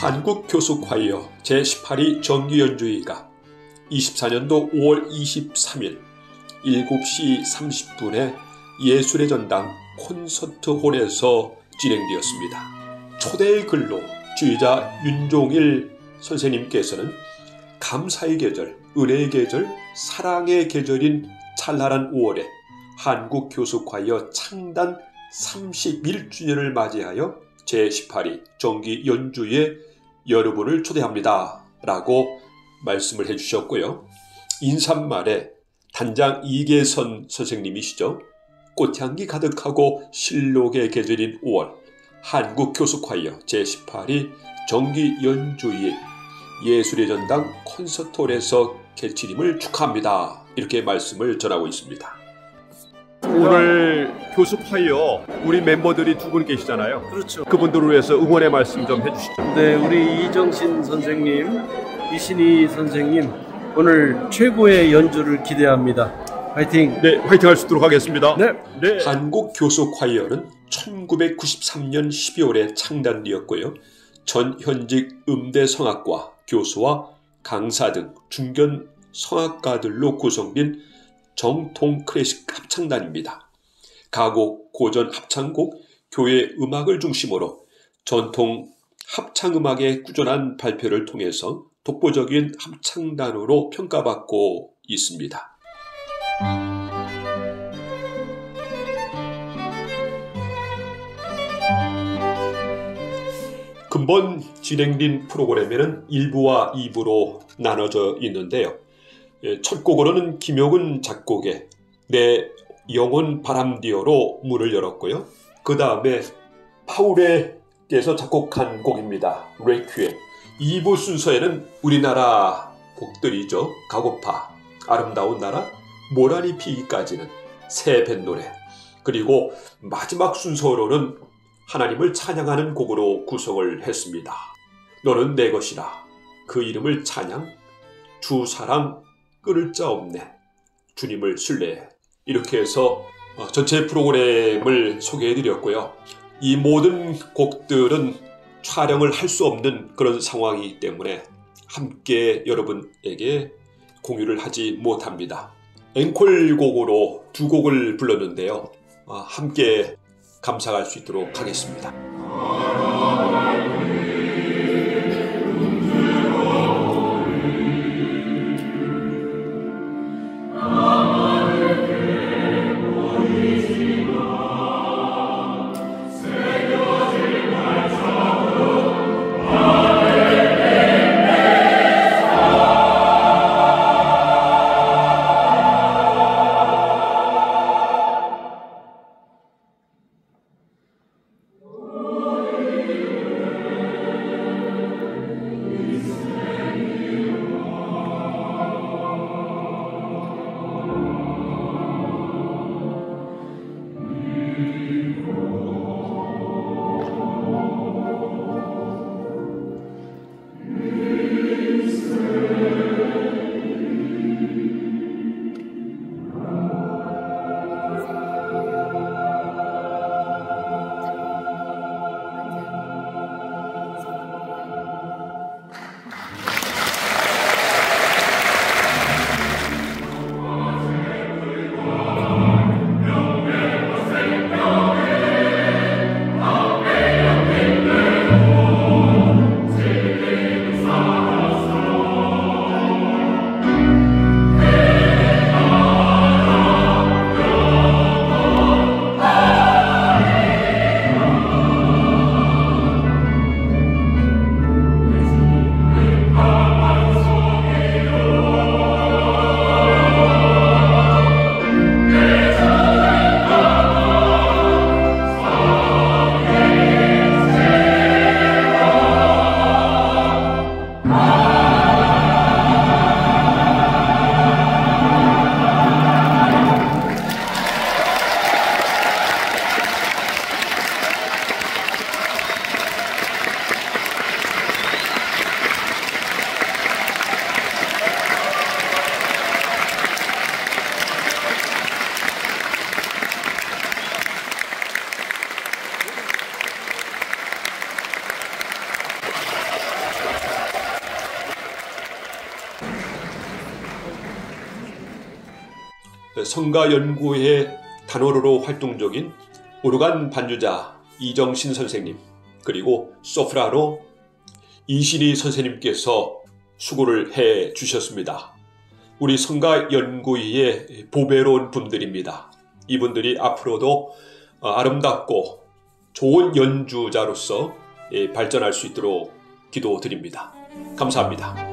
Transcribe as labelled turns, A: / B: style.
A: 한국교수과이어 제18위 정기연주회가 24년도 5월 23일 7시 30분에 예술의 전당 콘서트홀에서 진행되었습니다. 초대의 글로 주의자 윤종일 선생님께서는 감사의 계절, 은혜의 계절, 사랑의 계절인 찰나란 5월에 한국교수과이어 창단 31주년을 맞이하여 제18위 정기 연주에 여러분을 초대합니다. 라고 말씀을 해주셨고요. 인사말에 단장 이계선 선생님이시죠. 꽃향기 가득하고 실록의 계절인 5월 한국교수과이어 제18위 정기 연주회 예술의 전당 콘서트홀에서 개치림을 축하합니다. 이렇게 말씀을 전하고 있습니다. 오늘 교수 파이어 우리 멤버들이 두 분 계시잖아요.
B: 그렇죠.
A: 그분들을 위해서 응원의 말씀 좀 해주시죠.
B: 네, 우리 이정신 선생님, 이신희 선생님, 오늘 최고의 연주를 기대합니다. 화이팅!
A: 네, 화이팅 할 수 있도록 하겠습니다.
B: 네.
A: 네. 한국 교수 콰이어는 1993년 12월에 창단되었고요. 전 현직 음대 성악과 교수와 강사 등 중견 성악가들로 구성된 정통 클래식 합창단입니다. 가곡, 고전 합창곡, 교회 음악을 중심으로 전통 합창음악의 꾸준한 발표를 통해서 독보적인 합창단으로 평가받고 있습니다. 근본 진행된 프로그램에는 1부와 2부로 나눠져 있는데요. 예, 첫 곡으로는 김용은 작곡의 내 영혼 바람디어로 문을 열었고요. 그 다음에 파울레께서 작곡한 곡입니다. 레퀴엠. 2부 순서에는 우리나라 곡들이죠. 가고파, 아름다운 나라, 모란이 피기까지는 새 뱃 노래. 그리고 마지막 순서로는 하나님을 찬양하는 곡으로 구성을 했습니다. 너는 내 것이라. 그 이름을 찬양, 주 사랑, 끊을 자 없네. 주님을 순례해. 이렇게 해서 어, 전체 프로그램을 소개해 드렸고요. 이 모든 곡들은 촬영을 할 수 없는 그런 상황이기 때문에 함께 여러분에게 공유를 하지 못합니다. 앵콜 곡으로 두 곡을 불렀는데요. 어, 함께 감상할 수 있도록 하겠습니다. 성가 연구회 단원으로 활동 적인 오르간 반주자 이정신 선생님 그리고 소프라노 이신희 선생님께서 수고를 해 주셨습니다. 우리 성가 연구회의 보배로운 분들입니다. 이분들이 앞으로도 아름답고 좋은 연주자로서 발전할 수 있도록 기도드립니다. 감사합니다.